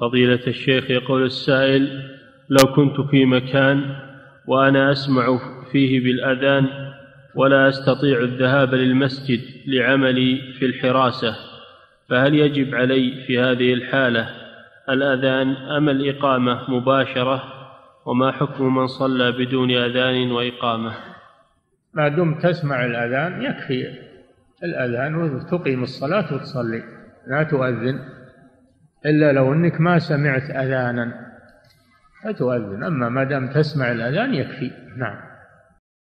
فضيلة الشيخ يقول السائل لو كنت في مكان وأنا أسمع فيه بالأذان ولا أستطيع الذهاب للمسجد لعملي في الحراسة فهل يجب علي في هذه الحالة الأذان أم الإقامة مباشرة؟ وما حكم من صلى بدون أذان وإقامة؟ ما دمت تسمع الأذان يكفي الأذان وتقيم الصلاة وتصلي لا تؤذن. إلا لو أنك ما سمعت أذانا. فتؤذن أما ما دام تسمع الأذان يكفي. نعم.